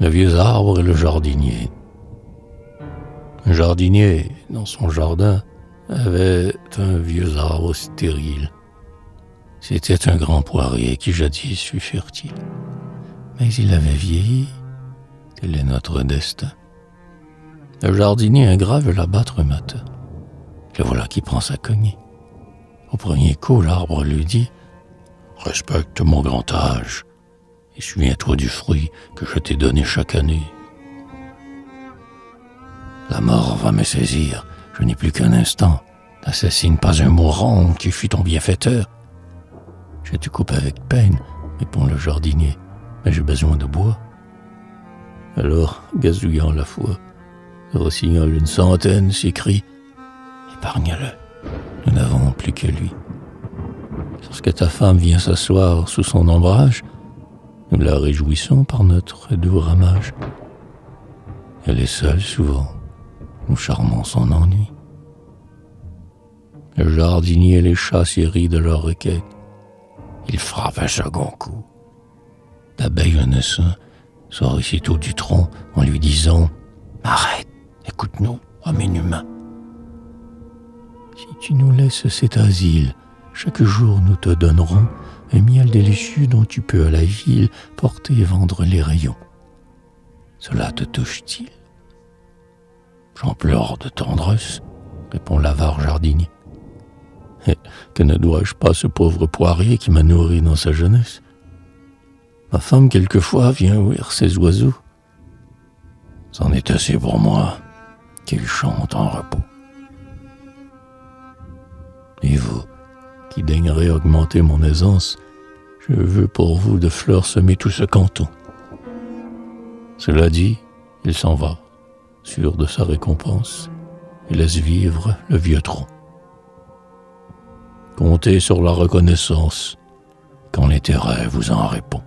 le vieux arbre et le jardinier. Un jardinier, dans son jardin, avait un vieux arbre stérile. C'était un grand poirier qui jadis fut fertile. Mais il avait vieilli. Tel est notre destin. Le jardinier ingrat veut l'abattre matin. Le voilà qui prend sa cognée. Au premier coup, l'arbre lui dit Respecte mon grand âge et souviens-toi du fruit que je t'ai donné chaque année. La mort va me saisir, je n'ai plus qu'un instant. N'assassine pas un mourant qui fut ton bienfaiteur. Je te coupe avec peine, répond le jardinier, mais j'ai besoin de bois. Alors, gazouillant la foi, le rossignol une centaine s'écrie Épargne-le, nous n'avons plus que lui. Lorsque ta femme vient s'asseoir sous son ombrage, nous la réjouissons par notre doux ramage. Elle est seule souvent, nous charmons son ennui. Le jardinier les chasse et de leur requête. Il frappe un second coup. L'abeille essaim sort aussitôt du tronc en lui disant Arrête, écoute-nous, homme inhumain. Si tu nous laisses cet asile, chaque jour nous te donnerons un miel délicieux dont tu peux à la ville porter et vendre les rayons. Cela te touche-t-il? J'en pleure de tendresse, répond l'avare jardinier. Et que ne dois-je pas ce pauvre poirier qui m'a nourri dans sa jeunesse? Ma femme, quelquefois, vient ouïr ses oiseaux. C'en est assez pour moi qu'ils chantent en repos. Et vous, qui daignerez augmenter mon aisance, je veux pour vous de fleurs semer tout ce canton. Cela dit, il s'en va, sûr de sa récompense, et laisse vivre le vieux tronc. Comptez sur la reconnaissance quand l'intérêt vous en répond.